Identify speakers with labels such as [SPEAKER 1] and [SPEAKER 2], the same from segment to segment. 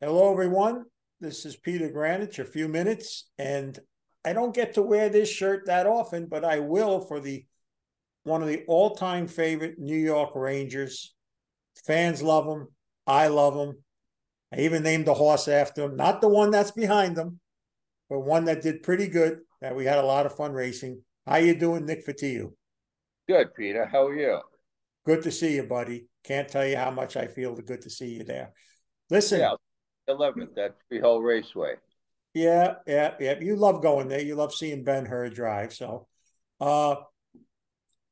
[SPEAKER 1] Hello, everyone. This is Peter Grandich, a few minutes, and I don't get to wear this shirt that often, but I will for the one of the all-time favorite New York Rangers. Fans love him. I love him. I even named a horse after him, not the one that's behind them, but one that did pretty good. That we had a lot of fun racing. How you doing, Nick Fotiu?
[SPEAKER 2] Good, Peter. How are you?
[SPEAKER 1] Good to see you, buddy. Can't tell you how much I feel good to see you there. Listen,
[SPEAKER 2] yeah, 11th at Freehold Raceway.
[SPEAKER 1] Yeah, yeah, yeah. You love going there. You love seeing Ben Hur drive. So, uh,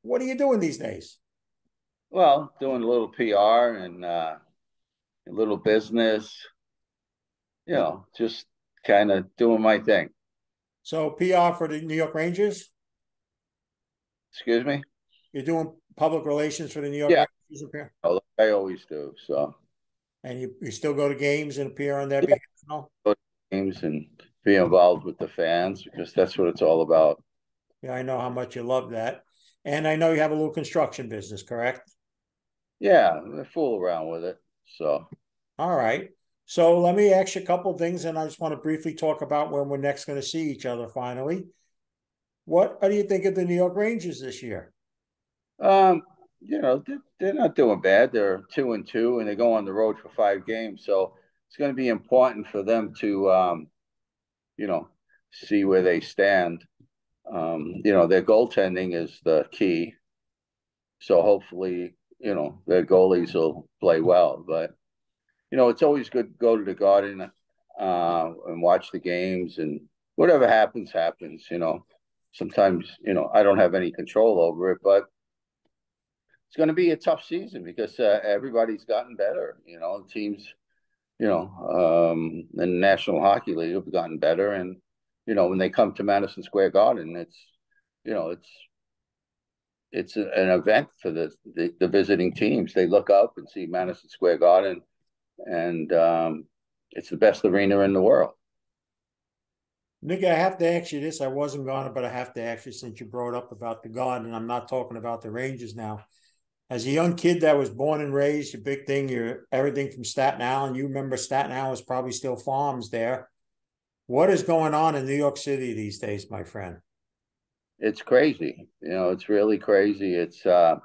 [SPEAKER 1] what are you doing these days?
[SPEAKER 2] Well, doing a little PR and uh, a little business. You know, just kind of doing my thing.
[SPEAKER 1] So, PR for the New York Rangers.
[SPEAKER 2] Excuse me.
[SPEAKER 1] You're doing public relations for the New York
[SPEAKER 2] yeah.
[SPEAKER 1] Rangers.
[SPEAKER 2] Oh, I always do. So.
[SPEAKER 1] And you, you still go to games and appear on their yeah. behalf? No?
[SPEAKER 2] Games and be involved with the fans because that's what it's all about.
[SPEAKER 1] Yeah, I know how much you love that. And I know you have a little construction business, correct?
[SPEAKER 2] Yeah, I fool around with it. So,
[SPEAKER 1] all right. So let me ask you a couple things, and I just want to briefly talk about when we're next going to see each other finally. What do you think of the New York Rangers this year?
[SPEAKER 2] Um, you know, they're, they're not doing bad. They're two and two, and they go on the road for five games. So it's going to be important for them to, um, you know, see where they stand. Um, you know, their goaltending is the key. So hopefully, you know, their goalies will play well. But, you know, it's always good to go to the garden uh, and watch the games and whatever happens, happens, you know. Sometimes, you know, I don't have any control over it, but it's going to be a tough season because uh, everybody's gotten better. You know, teams, you know, um, the National Hockey League have gotten better, and you know, when they come to Madison Square Garden, it's, you know, it's it's a, an event for the, the, the visiting teams. They look up and see Madison Square Garden, and um, it's the best arena in the world.
[SPEAKER 1] Nick, I have to ask you this. I wasn't gonna, but I have to ask you since you brought up about the Garden. I'm not talking about the Rangers now as a young kid that was born and raised, your big thing, you're everything from Staten Island. You remember Staten Island was probably still farms there. What is going on in New York City these days, my friend?
[SPEAKER 2] It's crazy. You know, it's really crazy. It's uh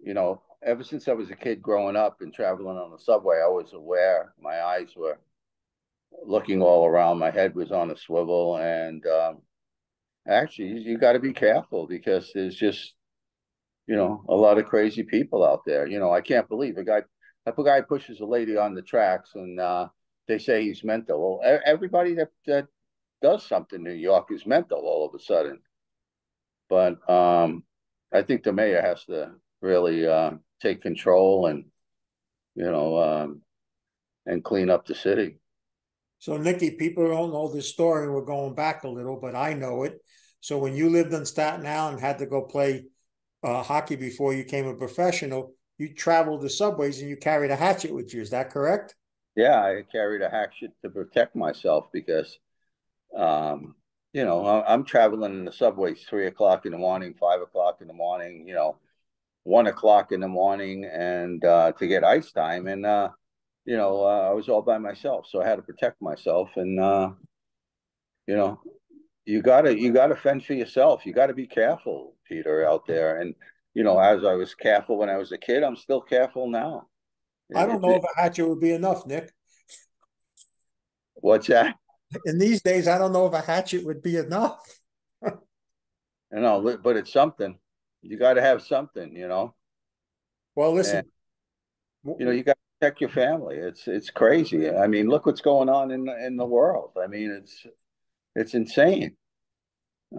[SPEAKER 2] you know, ever since I was a kid growing up and traveling on the subway, I was aware my eyes were looking all around. My head was on a swivel. And um, actually, you got to be careful because there's just you know, a lot of crazy people out there. You know, I can't believe a guy, a guy pushes a lady on the tracks and uh, they say he's mental. Well, everybody that, that does something in New York is mental all of a sudden. But um, I think the mayor has to really uh, take control and, you know, um, and clean up the city.
[SPEAKER 1] So, Nikki, people don't know this story. We're going back a little, but I know it. So, when you lived in Staten Island, had to go play uh, hockey before you became a professional, you traveled the subways and you carried a hatchet with you. Is that correct?
[SPEAKER 2] Yeah, I carried a hatchet to protect myself because, um, you know, I'm traveling in the subways three o'clock in the morning, five o'clock in the morning, you know, one o'clock in the morning, and uh, to get ice time. And, uh, you know, uh, I was all by myself, so I had to protect myself. And, uh, you know, you gotta you gotta fend for yourself. You gotta be careful, Peter, out there. And you know, as I was careful when I was a kid, I'm still careful now.
[SPEAKER 1] I don't know if a hatchet would be enough, Nick.
[SPEAKER 2] What's that?
[SPEAKER 1] In these days, I don't know if a hatchet would be enough.
[SPEAKER 2] I know, but it's something. You got to have something, you know.
[SPEAKER 1] Well, listen.
[SPEAKER 2] And, you know, you got to protect your family. It's it's crazy. I mean, look what's going on in in the world. I mean, it's it's insane.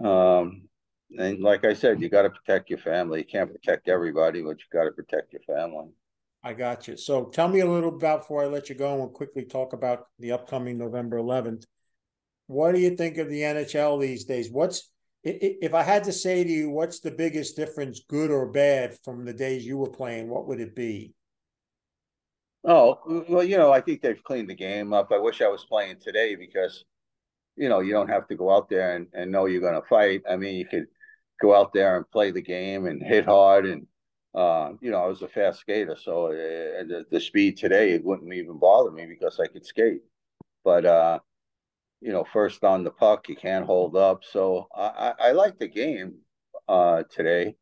[SPEAKER 2] Um, and like I said, you got to protect your family. You can't protect everybody, but you got to protect your family.
[SPEAKER 1] I got you. So tell me a little about before I let you go and we'll quickly talk about the upcoming November 11th. What do you think of the NHL these days? What's if I had to say to you, what's the biggest difference, good or bad, from the days you were playing? What would it be?
[SPEAKER 2] Oh well, you know, I think they've cleaned the game up. I wish I was playing today because you know, you don't have to go out there and, and know you're going to fight. I mean, you could go out there and play the game and hit hard and Uh, you know, I was a fast skater, so uh, the, the speed today it wouldn't even bother me because I could skate. But uh, you know, first on the puck, you can't hold up. So I, I, I like the game uh, today.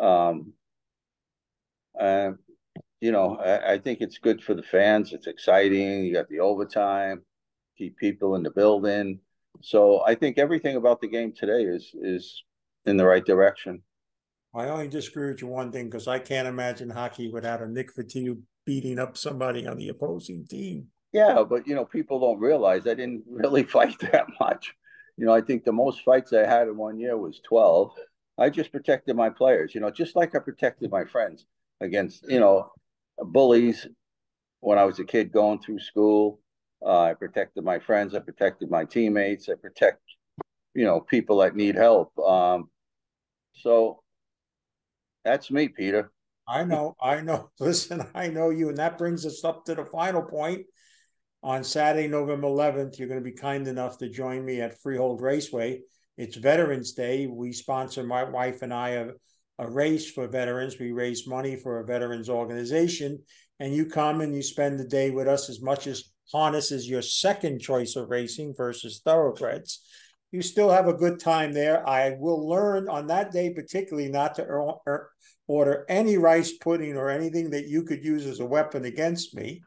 [SPEAKER 2] Um, and you know, I, I, think it's good for the fans. It's exciting. You got the overtime, keep people in the building. So I think everything about the game today is is in the right direction.
[SPEAKER 1] I only disagree with you one thing because I can't imagine hockey without a Nick Fotiu beating up somebody on the opposing team.
[SPEAKER 2] Yeah, but you know, people don't realize I didn't really fight that much. You know, I think the most fights I had in one year was 12. I just protected my players, you know, just like I protected my friends against, you know, bullies when I was a kid going through school. Uh, I protected my friends. I protected my teammates. I protect, you know, people that need help. Um, so that's me, Peter.
[SPEAKER 1] I know. I know. Listen, I know you. And that brings us up to the final point. On Saturday, November 11th, you're going to be kind enough to join me at Freehold Raceway. It's Veterans Day. We sponsor, my wife and I, a, a race for veterans. We raise money for a veterans organization. And you come and you spend the day with us as much as harness is your second choice of racing versus thoroughbreds you still have a good time there. I will learn on that day, particularly, not to er, order any rice pudding or anything that you could use as a weapon against me.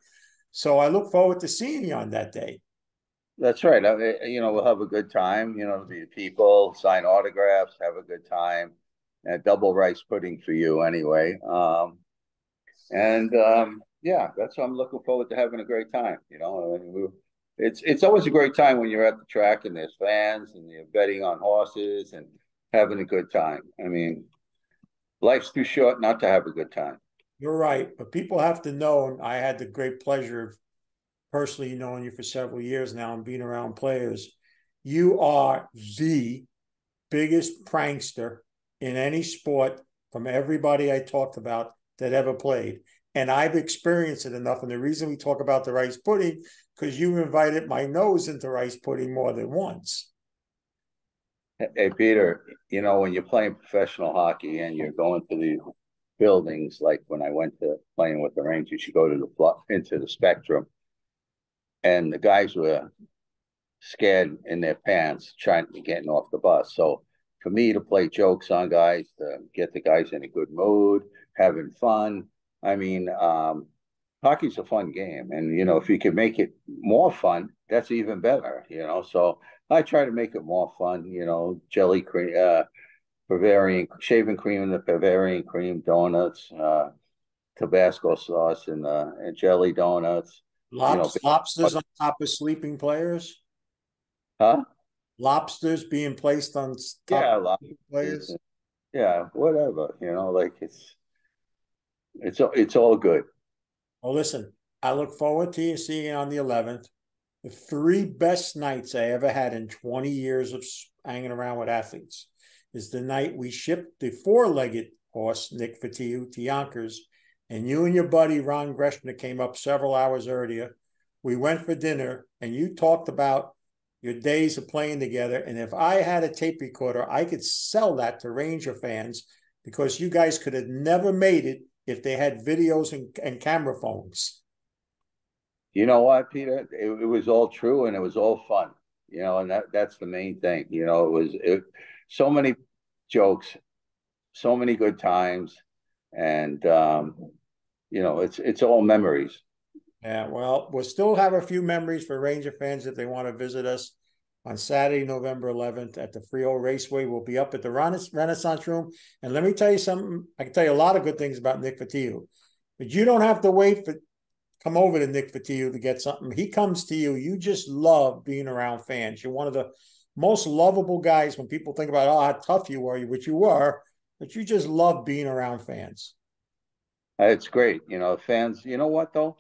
[SPEAKER 1] So I look forward to seeing you on that day.
[SPEAKER 2] That's right. I, you know, we'll have a good time. You know, the people sign autographs, have a good time. And double rice pudding for you anyway. Um, and um, yeah, that's what I'm looking forward to having a great time. You know, and we it's it's always a great time when you're at the track and there's fans and you're betting on horses and having a good time. I mean, life's too short not to have a good time.
[SPEAKER 1] You're right, but people have to know. And I had the great pleasure of personally knowing you for several years now and being around players. You are the biggest prankster in any sport from everybody I talked about that ever played. And I've experienced it enough. And the reason we talk about the rice pudding because you invited my nose into rice pudding more than once.
[SPEAKER 2] Hey, Peter, you know, when you're playing professional hockey and you're going to these buildings, like when I went to playing with the Rangers, you go to the into the spectrum, and the guys were scared in their pants trying to getting off the bus. So for me to play jokes on guys, to get the guys in a good mood, having fun. I mean, um, hockey's a fun game, and you know if you can make it more fun, that's even better. You know, so I try to make it more fun. You know, jelly cream, uh, Bavarian shaving cream and the Bavarian cream donuts, uh, Tabasco sauce and uh, and jelly donuts.
[SPEAKER 1] Lobs- you know, lobsters on top of sleeping players.
[SPEAKER 2] Huh?
[SPEAKER 1] Lobsters being placed on
[SPEAKER 2] yeah, players. Yeah, whatever. You know, like it's it's it's all good.
[SPEAKER 1] Well, listen, I look forward to you seeing you on the 11th. The three best nights I ever had in 20 years of hanging around with athletes is the night we shipped the four-legged horse, Nick Fotiu, to Yonkers, and you and your buddy Ron Greschner came up several hours earlier. We went for dinner, and you talked about your days of playing together. And if I had a tape recorder, I could sell that to Ranger fans because you guys could have never made it if they had videos and, and camera phones.
[SPEAKER 2] You know what, Peter? It, it, was all true and it was all fun. You know, and that that's the main thing. You know, it was it, so many jokes, so many good times, and um, you know, it's it's all memories.
[SPEAKER 1] Yeah, well, we'll still have a few memories for Ranger fans if they want to visit us on Saturday, November 11th at the Freehold Raceway. We'll be up at the Renaissance Room. And let me tell you something. I can tell you a lot of good things about Nick Fotiu, but you don't have to wait for come over to Nick Fotiu to get something. He comes to you. You just love being around fans. You're one of the most lovable guys when people think about oh how tough you were, which you were, but you just love being around fans.
[SPEAKER 2] It's great. You know, fans, you know what though?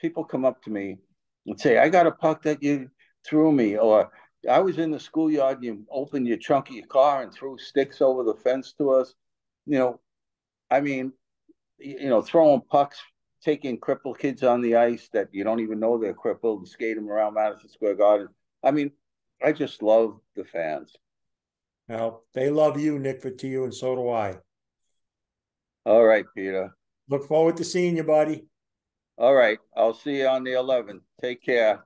[SPEAKER 2] People come up to me and say, I got a puck that you threw me, or I was in the schoolyard. You opened your trunk of your car and threw sticks over the fence to us. You know, I mean, you know, throwing pucks, taking crippled kids on the ice that you don't even know they're crippled and skate them around Madison Square Garden. I mean, I just love the fans.
[SPEAKER 1] Well, they love you, Nick Fotiu, and so do I.
[SPEAKER 2] All right, Peter.
[SPEAKER 1] Look forward to seeing you, buddy.
[SPEAKER 2] All right, I'll see you on the eleventh. Take care.